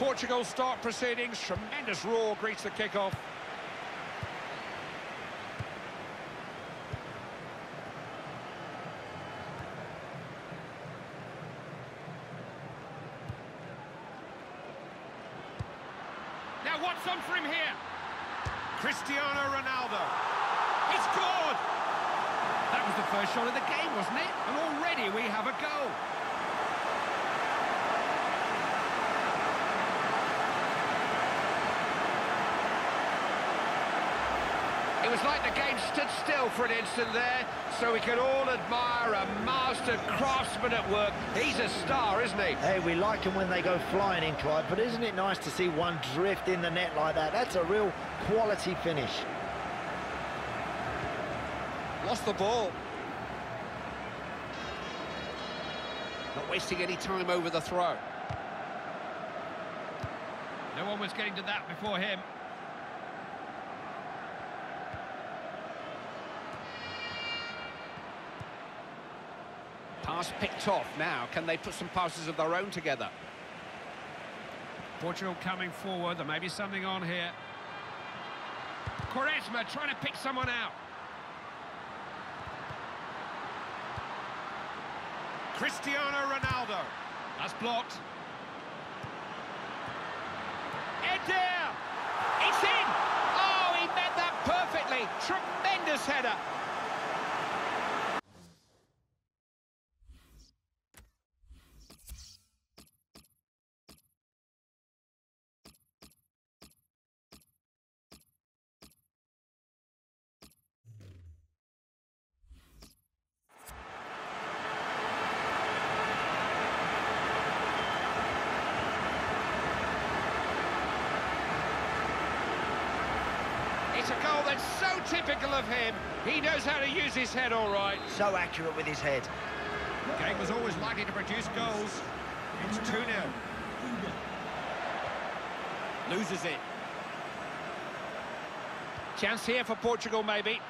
Portugal start proceedings. Tremendous roar greets the kickoff. Now what's on for him here? Cristiano Ronaldo. He scored! That was the first shot of the game, wasn't it? And already we have a goal. Was like the game stood still for an instant there, so we can all admire a master craftsman at work. He's a star, isn't he? Hey, we like him when they go flying in, Clive, but isn't it nice to see one drift in the net like that? That's a real quality finish. Lost the ball. Not wasting any time over the throw. No one was getting to that before him. Pass picked off now. Can they put some passes of their own together? Portugal coming forward. There may be something on here. Quaresma trying to pick someone out. Cristiano Ronaldo. That's blocked. Eder! It's in! Oh, he met that perfectly. Tremendous header. It's a goal that's so typical of him. He knows how to use his head all right. So accurate with his head. Game was always likely to produce goals. It's 2-0. Loses it. Chance here for Portugal, maybe.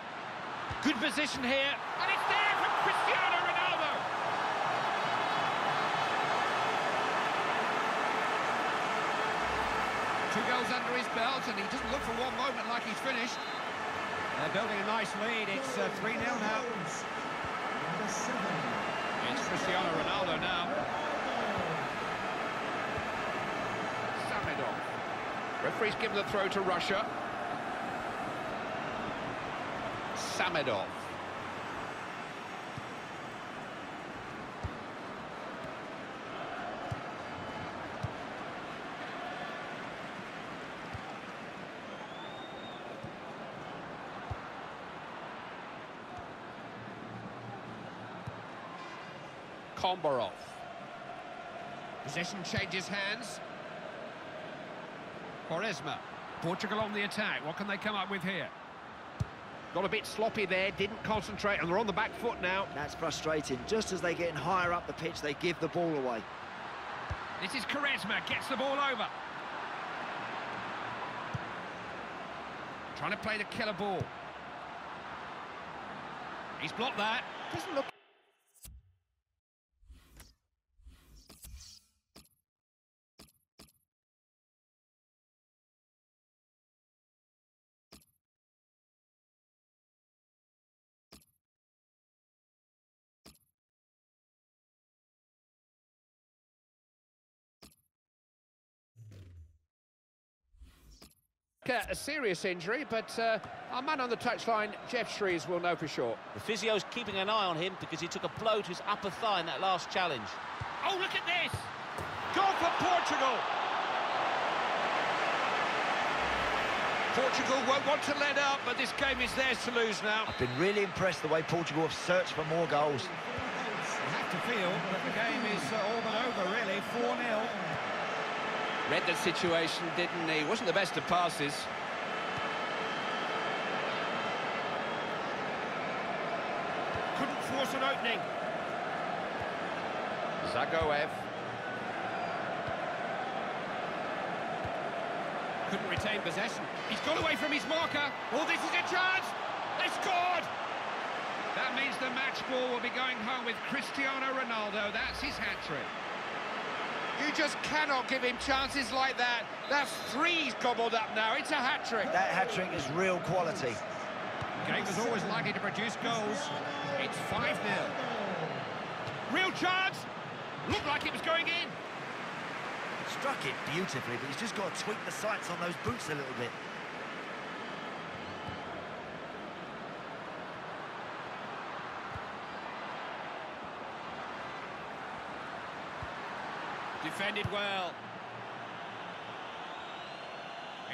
Good position here. And it's there for Cristiano Ronaldo. Two goals under his belt, and he doesn't look for one moment like he's finished. They're building a nice lead. It's uh, 3-0 now. It's Cristiano Ronaldo now. Samedov. Referee's given the throw to Russia. Samedov. Kombarov. Possession changes hands. Quaresma. Portugal on the attack. What can they come up with here? Got a bit sloppy there, didn't concentrate, and they're on the back foot now. That's frustrating. Just as they're getting higher up the pitch, they give the ball away. This is Quaresma, gets the ball over. Trying to play the killer ball. He's blocked that. Doesn't look... A serious injury, but uh, our man on the touchline, Geoff Shreeves, will know for sure. The physio's keeping an eye on him because he took a blow to his upper thigh in that last challenge. Oh, look at this! Goal for Portugal! Portugal won't want to let up, but this game is theirs to lose now. I've been really impressed the way Portugal have searched for more goals. You have to feel that the game is uh, all but over, really. 4-0. Read the situation, didn't he? Wasn't the best of passes. Couldn't force an opening. Zagoev. Couldn't retain possession. He's got away from his marker. Oh, this is a chance. They scored. That means the match ball will be going home with Cristiano Ronaldo. That's his hat-trick. You just cannot give him chances like that. That's three gobbled up now. It's a hat-trick. That hat-trick is real quality. Game was always likely to produce goals. It's 5-0. Real chance. Looked like it was going in. Struck it beautifully, but he's just got to tweak the sights on those boots a little bit. Defended well.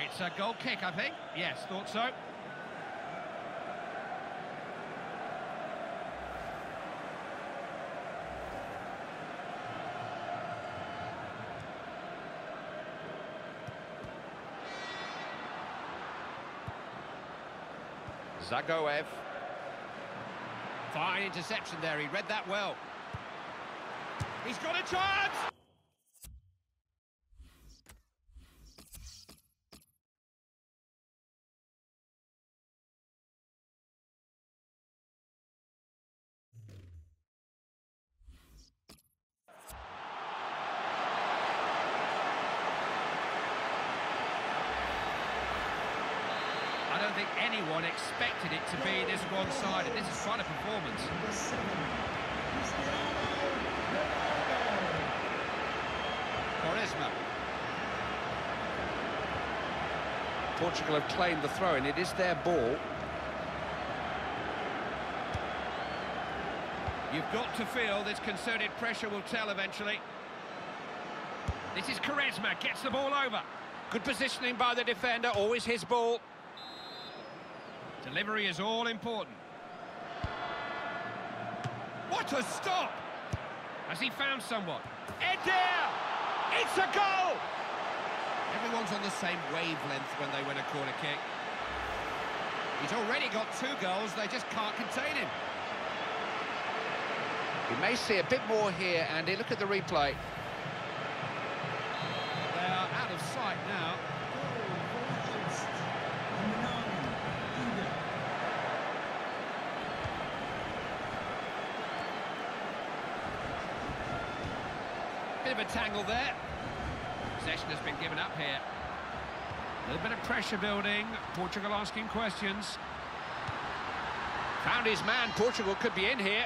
It's a goal kick, I think. Yes, thought so. Zagoev. Fine interception there, he read that well. He's got a chance! I don't think anyone expected it to be this one-sided. This is quite a performance. Quaresma. Portugal have claimed the throw-in. It is their ball. You've got to feel this concerted pressure will tell eventually. This is Quaresma, gets the ball over. Good positioning by the defender, always his ball. Delivery is all important. What a stop! Has he found someone? Eder! It's a goal! Everyone's on the same wavelength when they win a corner kick. He's already got two goals, they just can't contain him. We may see a bit more here, Andy. Look at the replay. They are out of sight now. Bit of a tangle there. Possession has been given up here. A little bit of pressure building. Portugal asking questions. Found his man. Portugal could be in here.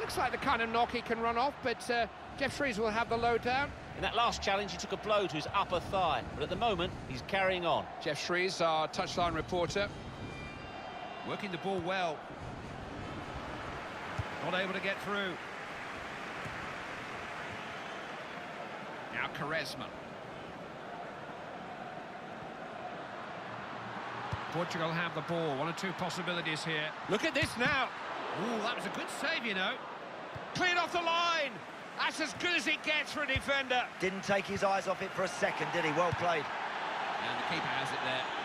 Looks like the kind of knock he can run off, but uh, Geoff Shreeves will have the load down. In that last challenge, he took a blow to his upper thigh, but at the moment, he's carrying on. Geoff Shreeves, our touchline reporter. Working the ball well. Not able to get through. Now Quaresma. Portugal have the ball. One or two possibilities here. Look at this now. Ooh, that was a good save, you know. Cleared off the line. That's as good as it gets for a defender. Didn't take his eyes off it for a second, did he? Well played. And the keeper has it there.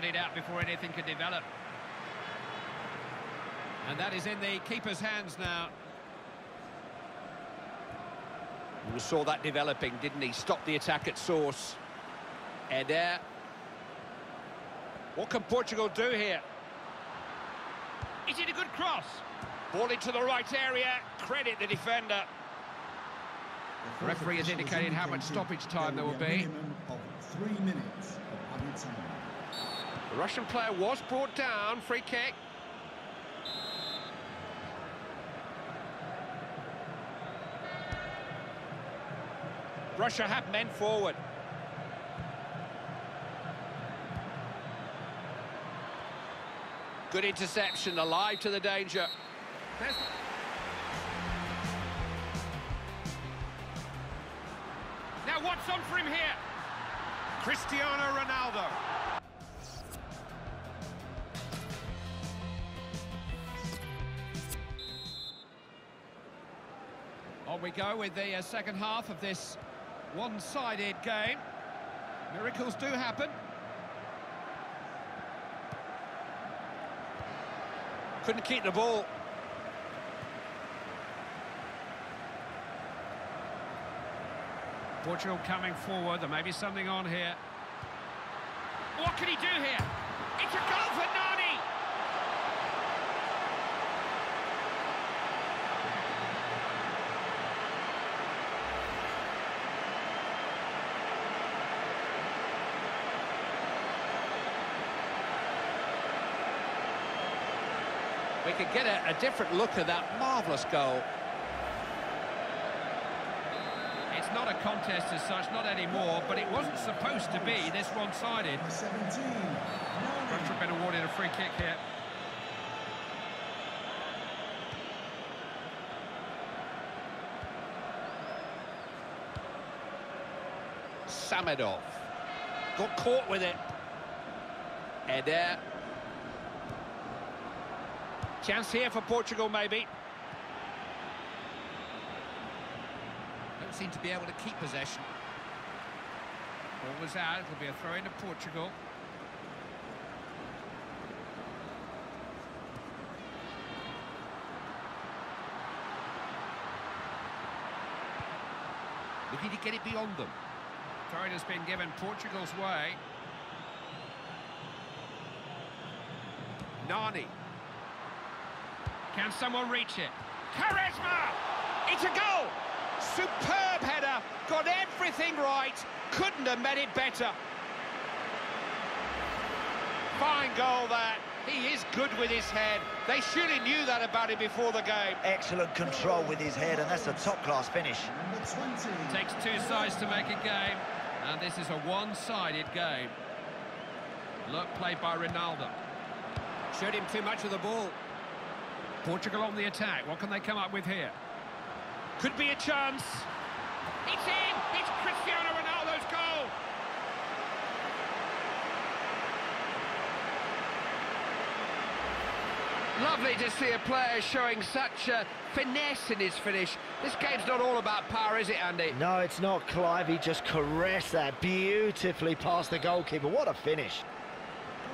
Cut it out before anything could develop. And that is in the keeper's hands now. We saw that developing, didn't he? Stopped the attack at source. Eder. Uh, what can Portugal do here? Is it a good cross? Ball into the right area. Credit the defender. The referee has indicated how much stoppage time there will be. Three minutes of added time. The Russian player was brought down. Free kick. Russia have men forward. Good interception, alive to the danger. Now what's on for him here? Cristiano Ronaldo. We go with the uh, second half of this one-sided game. Miracles do happen. Couldn't keep the ball. Portugal coming forward, there may be something on here. What can he do here? It's a goal for Nani! We could get a, a different look at that marvellous goal. It's not a contest as such, not anymore, but it wasn't supposed to be this one-sided. 17, been awarded a free kick here. Samedov. Got caught with it. Eder. Chance here for Portugal, maybe. Don't seem to be able to keep possession. Ball was out, it'll be a throw into Portugal. Looking to get it beyond them. Has been given Portugal's way. Nani. Can someone reach it? Quaresma! It's a goal! Superb header, got everything right, couldn't have made it better. Fine goal that. He is good with his head. They surely knew that about him before the game. Excellent control with his head, and that's a top-class finish. Number 20, Takes two sides to make a game, and this is a one-sided game. Look played by Ronaldo. Showed him too much of the ball. Portugal on the attack. What can they come up with here? Could be a chance. It's in! It's Cristiano Ronaldo's goal! Lovely to see a player showing such uh, finesse in his finish. This game's not all about power, is it, Andy? No, it's not Clive. He just caressed that beautifully past the goalkeeper. What a finish.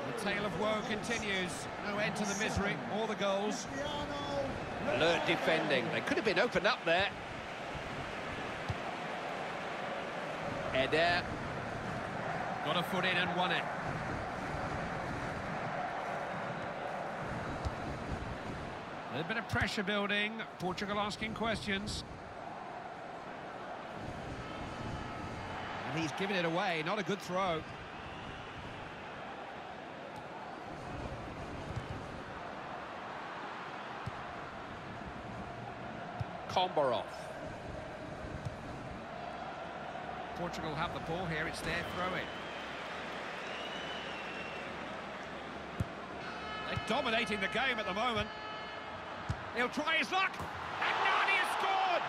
The tale of woe continues. No end to the misery or the goals. Alert defending. They could have been opened up there. Eder. Got a foot in and won it. A little bit of pressure building. Portugal asking questions. And he's given it away. Not a good throw. Kombarov. Portugal have the ball here. It's their throw-in. They're dominating the game at the moment. He'll try his luck. And has scored!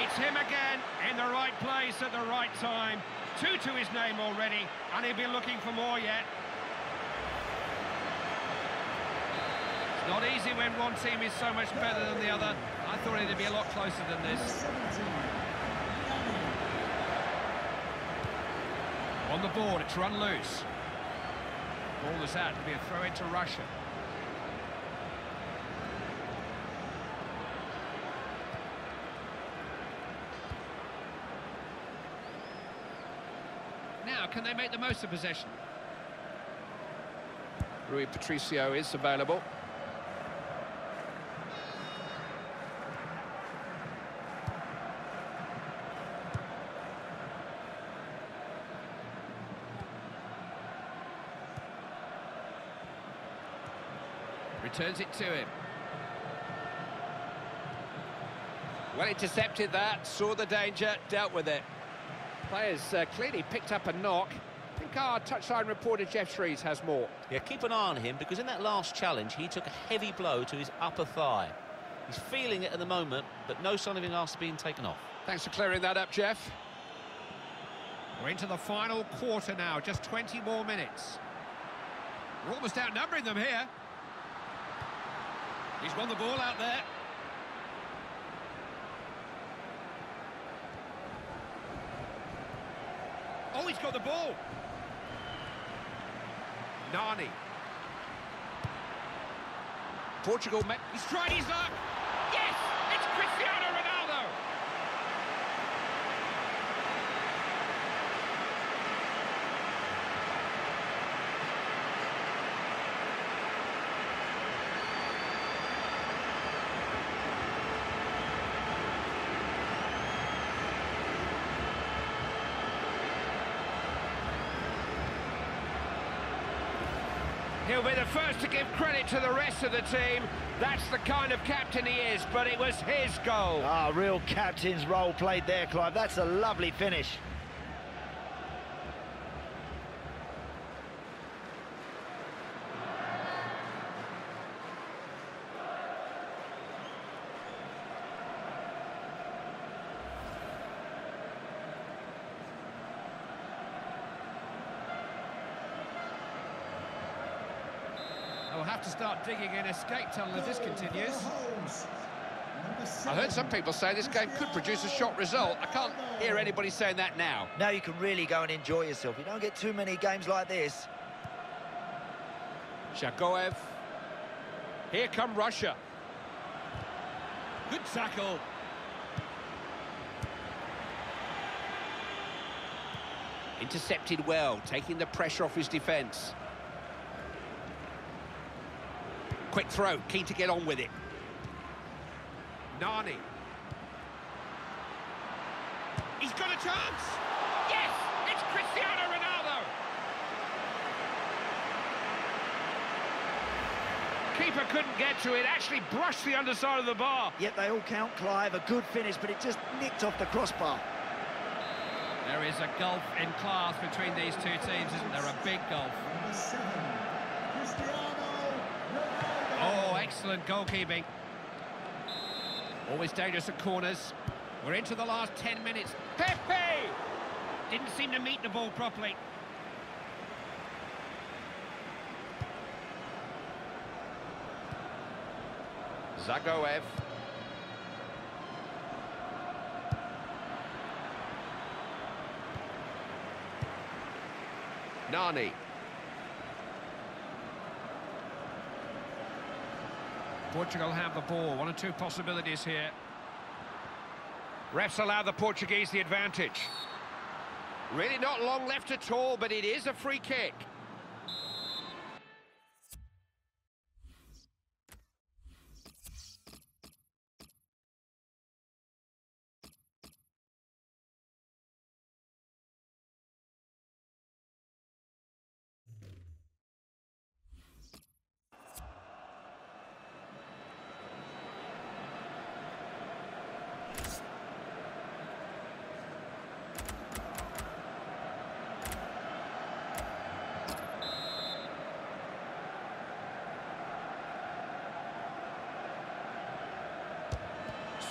It's him again in the right place at the right time. Two to his name already, and he'll be looking for more yet. Not easy when one team is so much better than the other. I thought it'd be a lot closer than this. On the board, it's run loose. Ball is out to be a throw into Russia. Now, can they make the most of possession? Rui Patricio is available. Returns it to him. Well intercepted that, saw the danger, dealt with it. Players uh, clearly picked up a knock. I think think our touchline reporter Geoff Shreeves has more. Yeah, keep an eye on him because in that last challenge he took a heavy blow to his upper thigh. He's feeling it at the moment, but no sign of him after being taken off. Thanks for clearing that up, Geoff. We're into the final quarter now, just 20 more minutes. We're almost outnumbering them here. He's won the ball out there. Oh, he's got the ball. Nani. Portugal met. He's tried his luck. Yes, it's Cristiano Ronaldo. He'll be the first to give credit to the rest of the team. That's the kind of captain he is, but it was his goal. Ah, real captain's role played there, Clive. That's a lovely finish. Have to start digging an escape tunnel if this continues. I heard some people say this game could produce a shot result. I can't hear anybody saying that now. Now you can really go and enjoy yourself. You don't get too many games like this. Zagoev. Here come Russia. Good tackle. Intercepted well, taking the pressure off his defence. Quick throw, keen to get on with it. Nani. He's got a chance. Yes, it's Cristiano Ronaldo. Keeper couldn't get to it, actually brushed the underside of the bar. Yet they all count, Clive. A good finish, but it just nicked off the crossbar. There is a gulf in class between these two teams, isn't there? A big gulf. Number seven, Cristiano Ronaldo. Oh, excellent goalkeeping. Always dangerous at corners. We're into the last 10 minutes. Pepe! Didn't seem to meet the ball properly. Zagoev. Nani. Portugal have the ball. One or two possibilities here. Refs allow the Portuguese the advantage. Really not long left at all, but it is a free kick.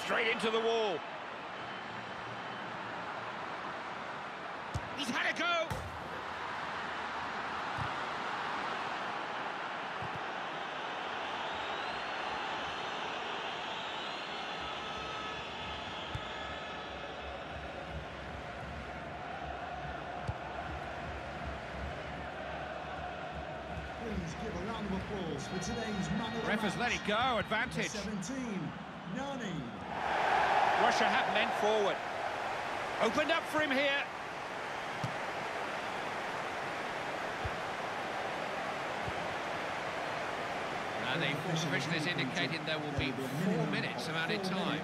Straight into the wall. He's had a go. Please give a round of applause for today's man of the Ref has let it go. Advantage. 17, Nani. Russia have men forward. Opened up for him here. And the fourth official is indicating there will be four minutes of added time.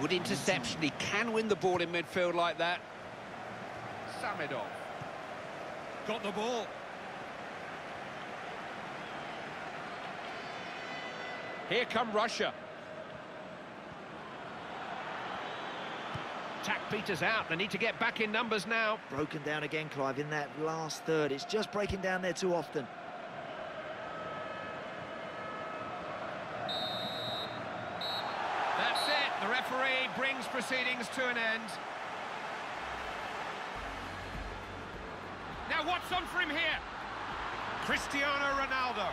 Good interception. He can win the ball in midfield like that. Samedov. Got the ball. Here come Russia. Attack peters out. They need to get back in numbers now. Broken down again, Clive, in that last third. It's just breaking down there too often. That's it. The referee brings proceedings to an end. Now what's on for him here? Cristiano Ronaldo.